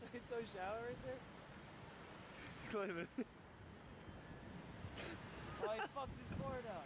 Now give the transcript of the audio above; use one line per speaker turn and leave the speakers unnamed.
so, it's so shallow right there?
It's climbing.
Oh, he fucked his board up.